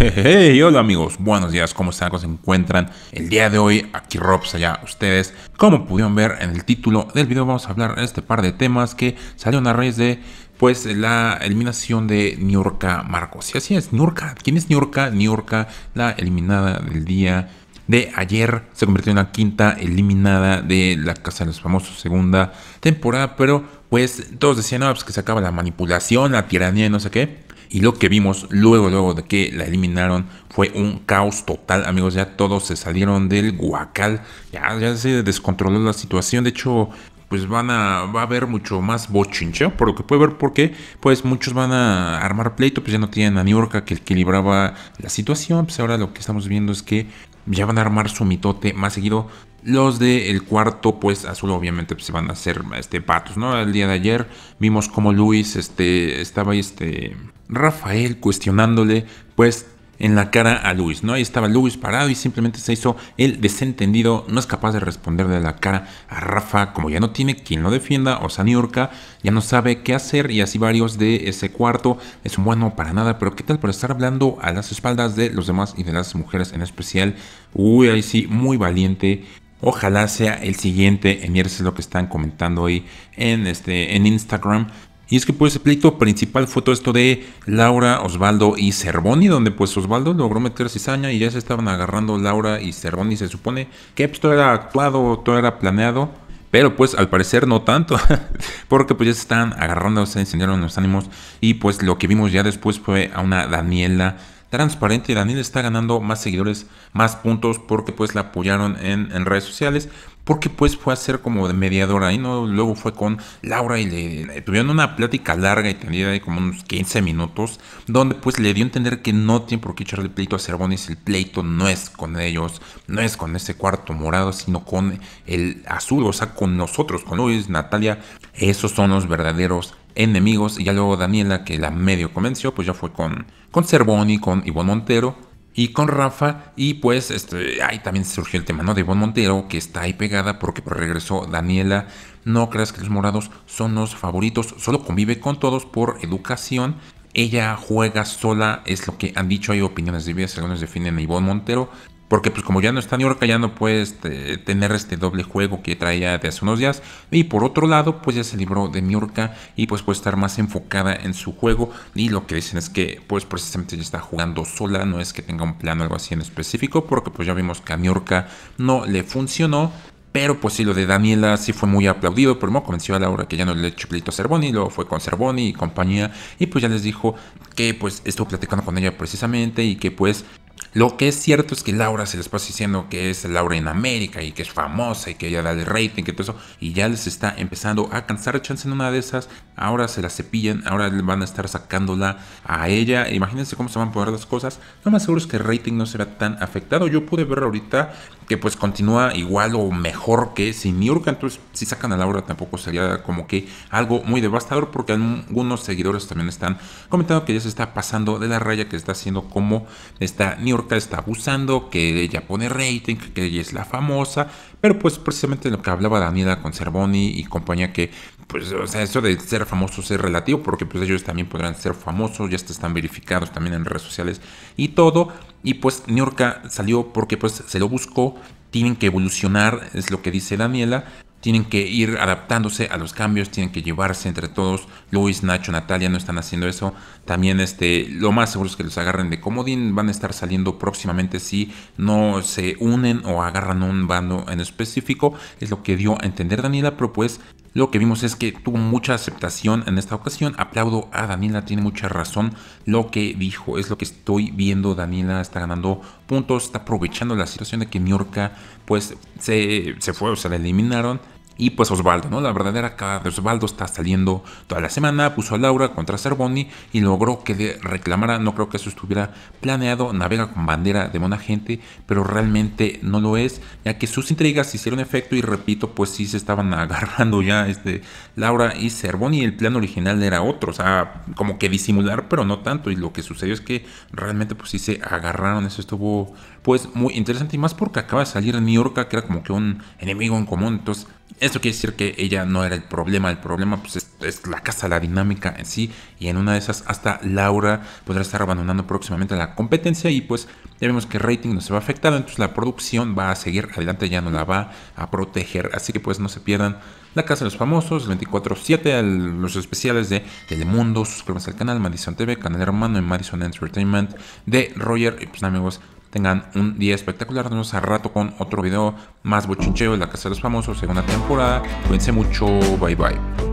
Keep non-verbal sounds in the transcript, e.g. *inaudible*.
Hey, hola amigos, buenos días, ¿cómo están? ¿Cómo se encuentran? El día de hoy, aquí Robs, allá ustedes. Como pudieron ver en el título del video, vamos a hablar de este par de temas que salieron a raíz de pues la eliminación de Niurka Marcos. Y así es, Niurka. ¿Quién es Niurka? Niurka, la eliminada del día de ayer, se convirtió en la quinta eliminada de la Casa de los Famosos segunda temporada, pero pues todos decían, no, pues que se acaba la manipulación, la tiranía y no sé qué. Y lo que vimos luego, luego de que la eliminaron fue un caos total, amigos. Ya todos se salieron del guacal. Ya, ya se descontroló la situación. De hecho, pues van a, va a haber mucho más bochinche, por lo que puede ver, porque pues muchos van a armar pleito, pues ya no tienen a New York que equilibraba la situación, pues ahora lo que estamos viendo es que ya van a armar su mitote más seguido. Los del cuarto, pues azul obviamente pues, se van a hacer este, patos, ¿no? El día de ayer vimos como Luis este, estaba este, Rafael cuestionándole, pues en la cara a Luis, ¿no? Ahí estaba Luis parado y simplemente se hizo el desentendido, no es capaz de responder de la cara a Rafa, como ya no tiene quien lo defienda, o Saniurka ya no sabe qué hacer y así varios de ese cuarto es bueno para nada, pero qué tal por estar hablando a las espaldas de los demás y de las mujeres en especial, uy, ahí sí, muy valiente. Ojalá sea el siguiente en es lo que están comentando ahí en, este, en Instagram. Y es que pues el pleito principal fue todo esto de Laura, Osvaldo y Cervoni, donde pues Osvaldo logró meter cizaña y ya se estaban agarrando Laura y Cervoni. Se supone que pues, todo era actuado, todo era planeado. Pero pues al parecer no tanto, *laughs* porque pues ya se están agarrando, se encendieron los ánimos y pues lo que vimos ya después fue a una Daniela transparente. Daniela está ganando más seguidores, más puntos porque pues la apoyaron en redes sociales porque pues fue a ser como de mediadora. Y no luego fue con Laura y le, tuvieron una plática larga y tendida de como unos 15 minutos donde pues le dio a entender que no tiene por qué echarle pleito a Cervonis, el pleito no es con ellos, no es con ese cuarto morado, sino con el azul, o sea, con nosotros, con Luis, Natalia, esos son los verdaderos enemigos. Y ya luego Daniela que la medio convenció pues ya fue con, con Cervoni, con Ivonne Montero y con Rafa. Y pues este, ahí también surgió el tema ¿no? de Ivonne Montero, que está ahí pegada porque pues, regresó Daniela. No creas que los morados son los favoritos, solo convive con todos por educación. Ella juega sola, es lo que han dicho. Hay opiniones divididas, algunos definen a Ivonne Montero. Porque pues como ya no está New York, ya no puedes este, tener este doble juego que traía de hace unos días. Y por otro lado, pues ya se libró de York y pues puede estar más enfocada en su juego. Y lo que dicen es que pues precisamente ya está jugando sola, no es que tenga un plan o algo así en específico, porque pues ya vimos que a York no le funcionó. Pero pues sí, lo de Daniela sí fue muy aplaudido. Primero convenció a Laura que ya no le echó pleito a Cervoni, luego fue con Cervoni y compañía. Y pues ya les dijo que pues estuvo platicando con ella precisamente y que pues lo que es cierto es que Laura se les pasa diciendo que es Laura en América y que es famosa y que ella da el rating y todo eso. Y ya les está empezando a cansar chance en una de esas. Ahora se la cepillan, ahora van a estar sacándola a ella. Imagínense cómo se van a poner las cosas. Lo más seguro es que el rating no será tan afectado. Yo pude ver ahorita que pues continúa igual o mejor que sin Niurka. Entonces si sacan a Laura tampoco sería como que algo muy devastador porque algunos seguidores también están comentando que ya se está pasando de la raya que está haciendo como esta Niurka está abusando, que ella pone rating, que ella es la famosa, pero pues precisamente lo que hablaba Daniela con Cervoni y compañía que pues o sea, eso de ser famosos es relativo porque pues ellos también podrán ser famosos, ya están verificados también en redes sociales y todo, y pues Niurka salió porque pues se lo buscó, tienen que evolucionar, es lo que dice Daniela, tienen que ir adaptándose a los cambios, tienen que llevarse entre todos. Luis, Nacho, Natalia no están haciendo eso. También este, lo más seguro es que los agarren de comodín. Van a estar saliendo próximamente si no se unen o agarran un bando en específico. Es lo que dio a entender Daniela, pero pues lo que vimos es que tuvo mucha aceptación en esta ocasión. Aplaudo a Daniela, tiene mucha razón. Lo que dijo es lo que estoy viendo. Daniela está ganando puntos, está aprovechando la situación de que Niorca pues se, se fue o se la eliminaron y pues Osvaldo, ¿no? La verdadera cara de Osvaldo está saliendo toda la semana, puso a Laura contra Cervoni y logró que reclamara, no creo que eso estuviera planeado, navega con bandera de buena gente, pero realmente no lo es, ya que sus intrigas hicieron efecto y repito, pues sí se estaban *laughs* agarrando ya este Laura y Cervoni, el plan original era otro, o sea, como que disimular, pero no tanto, y lo que sucedió es que realmente pues sí se agarraron, eso estuvo pues muy interesante. Y más porque acaba de salir New York, que era como que un enemigo en común, entonces Esto quiere decir que ella no era el problema, el problema pues es, la casa, la dinámica en sí y en una de esas hasta Laura podrá estar abandonando próximamente la competencia y pues ya vemos que el rating no se va afectado, entonces la producción va a seguir adelante, ya no la va a proteger, así que pues no se pierdan la Casa de los Famosos, 24-7, los especiales de Telemundo, suscríbanse al canal Madison TV, canal hermano en Madison Entertainment de Roger y pues amigos tengan un día espectacular. Nos vemos a rato con otro video más bochincheo de la Casa de los Famosos, segunda temporada. Cuídense mucho. Bye bye.